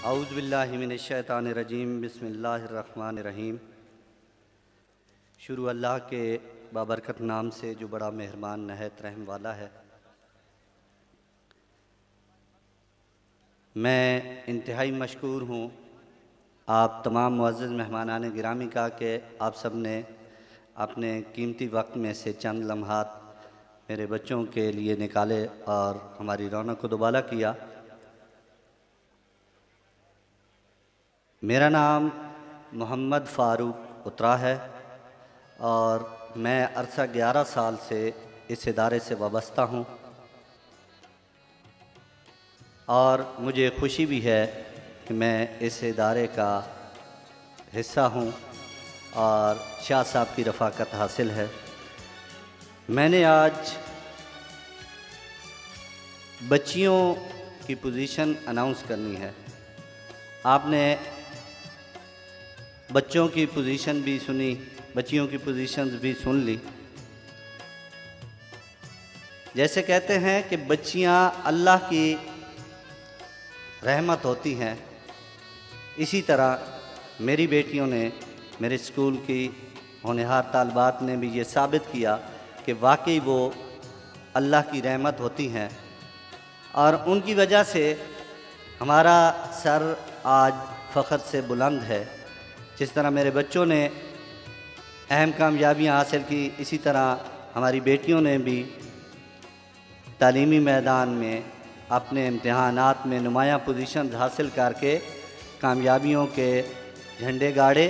आउज़बिल्लिमिनशैतानरजीम बसमीम शुरू अल्लाह के बाबरकत नाम से जो बड़ा मेहरबान, नहत, रहम वाला है। मैं इंतहाई मशहूर हूँ। आप तमाम मुआज़ मेहमान गिरामी का कि आप सबने अपने कीमती वक्त में से चंद लम्हात मेरे बच्चों के लिए निकाले और हमारी रौनक को दोबारा किया। मेरा नाम मोहम्मद फ़ारूक उतरा है और मैं अरसा ग्यारह साल से इस इदारे से वाबस्ता हूँ। और मुझे खुशी भी है कि मैं इस इदारे का हिस्सा हूँ और शाह साहब की रफाकत हासिल है। मैंने आज बच्चियों की पोजीशन अनाउंस करनी है। आपने बच्चों की पोजीशन भी सुनी, बच्चियों की पोजीशंस भी सुन ली। जैसे कहते हैं कि बच्चियाँ अल्लाह की रहमत होती हैं। इसी तरह मेरी बेटियों ने मेरे स्कूल की होनहार तालबात ने भी ये साबित किया कि वाकई वो अल्लाह की रहमत होती हैं। और उनकी वजह से हमारा सर आज फ़ख्र से बुलंद है। जिस तरह मेरे बच्चों ने अहम कामयाबियाँ हासिल की, इसी तरह हमारी बेटियों ने भी तालीमी मैदान में अपने इम्तहानात में नुमाया पोजीशन हासिल करके कामयाबियों के झंडे गाड़े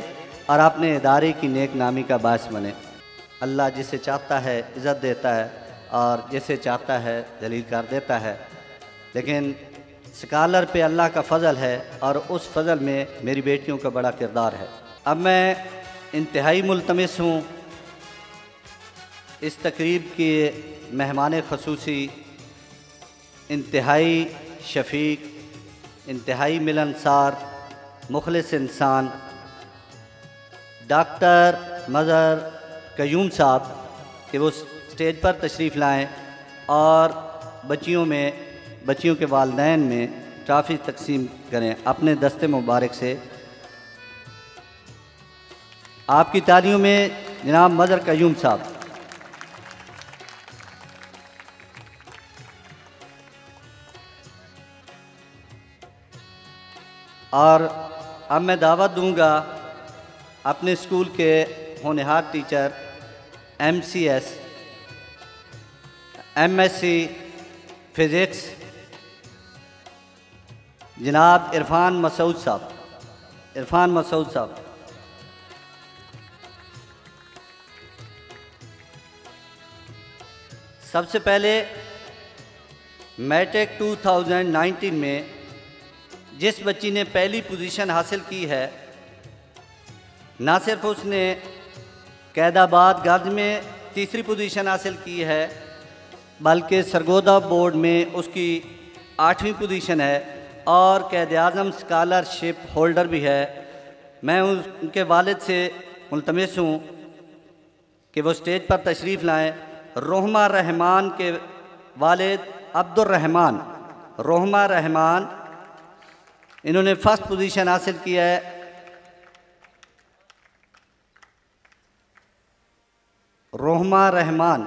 और अपने इदारे की नेक नामी का बास बने। अल्लाह जिसे चाहता है इज़्ज़त देता है और जिसे चाहता है जलील कर देता है। लेकिन स्कॉलर पे अल्लाह का फ़ज़ल है और उस फ़ज़ल में मेरी बेटियों का बड़ा किरदार है। अब मैं इंतहाई मुलतमस हूँ इस तकरीब के मेहमान खसूसी, इंतहाई शफीक, इंतहाई मिलनसार, मुखलस इंसान, डॉक्टर मज़र कयूम साहब कि वो स्टेज पर तशरीफ़ लाएँ और बच्चियों में, बच्चियों के वालदेन में ट्राफ़ी तकसीम करें अपने दस्ते मुबारक से। आपकी तालियों में जनाब मदर कयूम साहब। और अब मैं दावत दूँगा अपने स्कूल के होनहार teacher M C S M S C physics, जनाब इरफान मसूद साहब। इरफान मसूद साहब। सबसे पहले मैटेक 2019 में जिस बच्ची ने पहली पोजीशन हासिल की है, ना सिर्फ़ उसने कैदाबाद गर्ज में तीसरी पोजीशन हासिल की है, बल्कि सरगोदा बोर्ड में उसकी आठवीं पोजीशन है और कैद आज़म स्कॉलरशिप होल्डर भी है। मैं उनके वालिद से मुलतमस हूँ कि वो स्टेज पर तशरीफ़ लाएँ। रोहमा रहमान के वालिद अब्दुलरहमान रोहमा रहमान, इन्होंने फ़र्स्ट पोजीशन हासिल किया है। रोहमा रहमान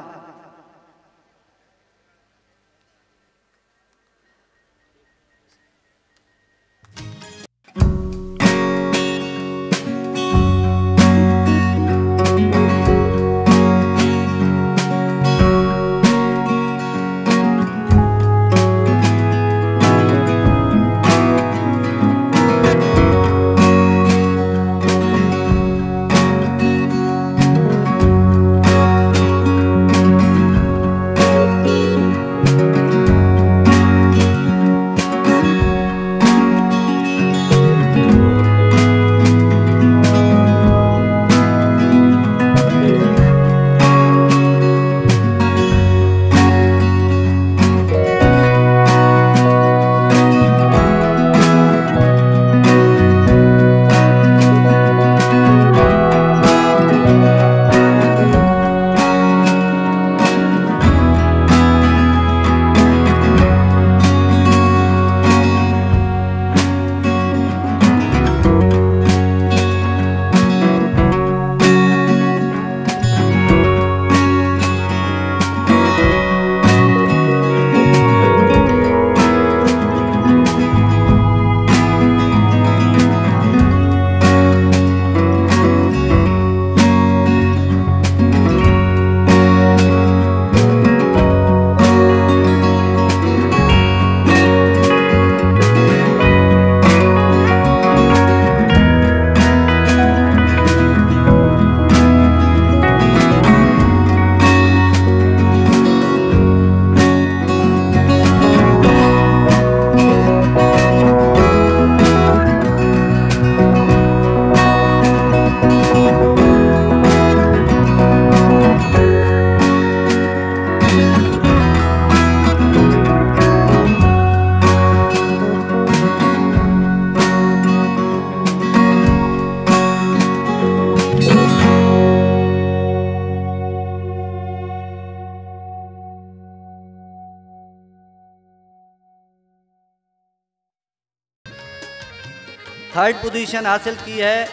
थर्ड पोजीशन हासिल की है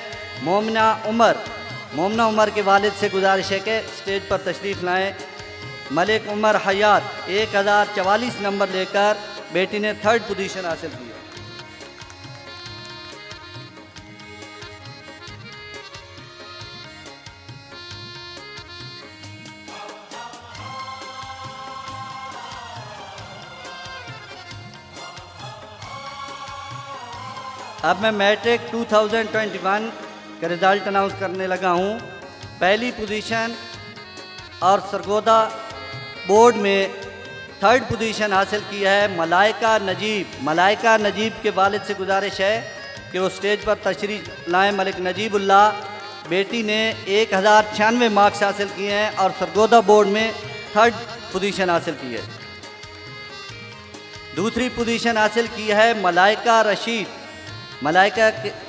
मोमना उमर। मोमना उमर के वालिद से गुजारिश है कि स्टेज पर तशरीफ़ लाएँ। मलिक उमर हयात एक हज़ार चवालीस नंबर लेकर बेटी ने थर्ड पोजीशन हासिल की। अब मैं मैट्रिक 2021 का रिज़ल्ट अनाउंस करने लगा हूँ। पहली पोजीशन और सरगोदा बोर्ड में थर्ड पोजीशन हासिल की है मलाइका नजीब। मलाइका नजीब के वालिद से गुजारिश है कि वो स्टेज पर तशरी लाएँ मलिक नजीबुल्ला बेटी ने एक हज़ार छियानवे मार्क्स हासिल किए हैं और सरगोदा बोर्ड में थर्ड पोजीशन हासिल की है। दूसरी पोजीशन हासिल की है मलाइका रशीद। मलाइका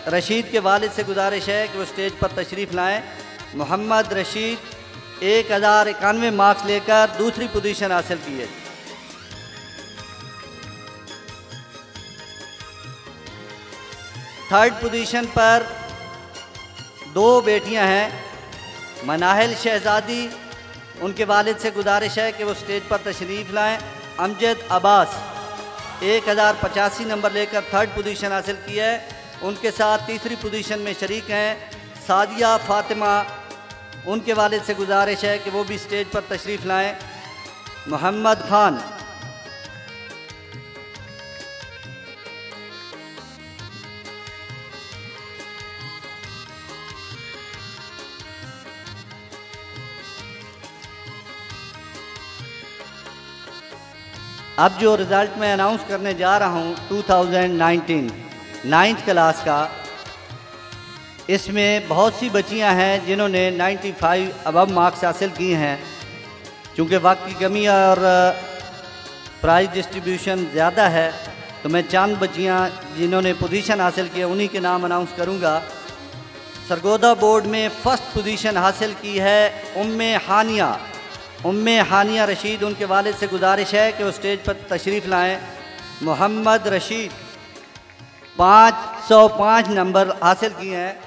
रशीद के वालिद से गुजारिश है कि वो स्टेज पर तशरीफ़ लाएँ। मोहम्मद रशीद एक हज़ार इक्यानवे मार्क्स लेकर दूसरी पोजीशन हासिल की है। थर्ड पोजीशन पर दो बेटियाँ हैं, मनाहल शहजादी। उनके वालिद से गुजारिश है कि वो स्टेज पर तशरीफ़ लाएँ। अमजद अब्बास। एक हज़ार पचासी नंबर लेकर थर्ड पोजीशन हासिल की है। उनके साथ तीसरी पोजीशन में शरीक हैं। सादिया, फातिमा, उनके वाले से गुजारिश है कि वो भी स्टेज पर तशरीफ़ लाएँ। मोहम्मद ख़ान अब जो रिज़ल्ट मैं अनाउंस करने जा रहा हूँ 2019 नाइन्थ क्लास का, इसमें बहुत सी बच्चियाँ हैं जिन्होंने 95 फाइव अबव मार्क्स हासिल किए हैं। चूँकि वक्त की कमी और प्राइज डिस्ट्रीब्यूशन ज़्यादा है तो मैं चंद बच्चियाँ जिन्होंने पोजीशन हासिल किया, उन्हीं के नाम अनाउंस करूँगा। सरगोदा बोर्ड में फ़र्स्ट पोजीशन हासिल की है उम्म हानिया। उम्म हानिया रशीद, उनके वालिद से गुजारिश है कि वो स्टेज पर तशरीफ़ लाएँ। मोहम्मद रशीद पाँच सौ पाँच नंबर हासिल किए हैं।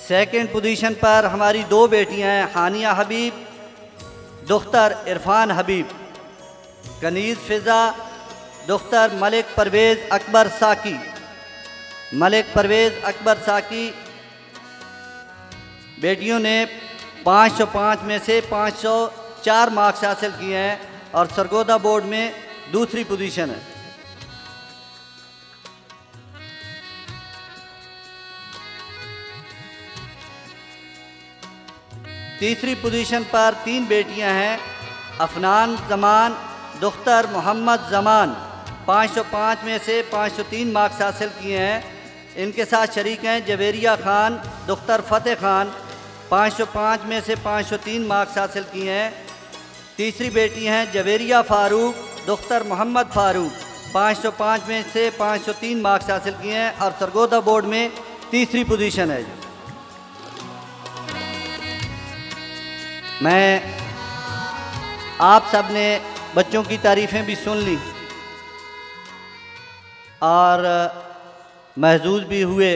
सेकंड पोजीशन पर हमारी दो बेटियाँ हैं, हानिया हबीब, दुख्तर इरफान हबीब। कनीज़ फ़िज़ा, दुख्तर मलिक परवेज़ अकबर साकी। मलिक परवेज़ अकबर साकी बेटियों ने 505 में से 504 मार्क्स हासिल किए हैं और सरगोदा बोर्ड में दूसरी पोजीशन है। तीसरी पोजीशन पर तीन बेटियाँ हैं, अफनान जमान, दुख्तर मोहम्मद जमान। 505 में से 503 मार्क्स हासिल किए हैं इनके साथ शरीक हैं जवेरिया खान, दुख्तर फ़तेह खान। 505 में से 503 मार्क्स हासिल किए हैं। तीसरी बेटी हैं जवेरिया फ़ारूक, दुख्तर मोहम्मद फ़ारूक। 505 में से 503 मार्क्स हासिल किए हैं और सरगोदा बोर्ड में तीसरी पोजीशन है। मैं आप सबने बच्चों की तारीफ़ें भी सुन ली। और महजूज भी हुए।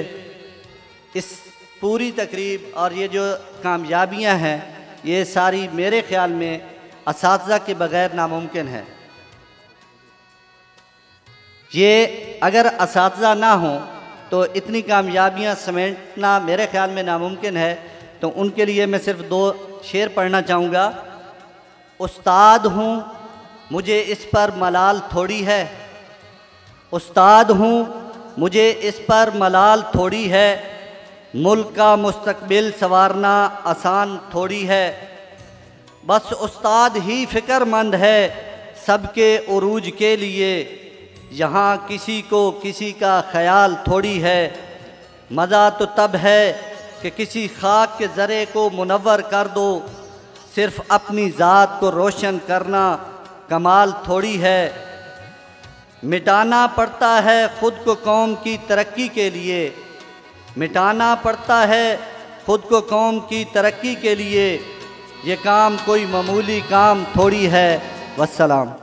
इस पूरी तकरीब और ये जो कामयाबियाँ हैं, ये सारी मेरे ख्याल में इस के बग़ैर नामुमकिन है। ये अगर इस ना हो तो इतनी कामयाबियाँ समेटना मेरे ख्याल में नामुमकिन है। तो उनके लिए मैं सिर्फ़ दो शेर पढ़ना चाहूँगा। उस्ताद हूँ, मुझे इस पर मलाल थोड़ी है। उस्ताद हूँ मुझे इस पर मलाल थोड़ी है, मुल्क का मुस्तकबिल संवारना आसान थोड़ी है। बस उस्ताद ही फ़िक्रमंद है सबके उरूज के लिए। यहाँ किसी को किसी का ख्याल थोड़ी है। मज़ा तो तब है कि किसी खाक के ज़रे को मुनवर कर दो। सिर्फ़ अपनी ज़ात को रोशन करना कमाल थोड़ी है। मिटाना पड़ता है ख़ुद को कौम की तरक्की के लिए। मिटाना पड़ता है ख़ुद को कौम की तरक्की के लिए। ये काम कोई मामूली काम थोड़ी है। वसलाम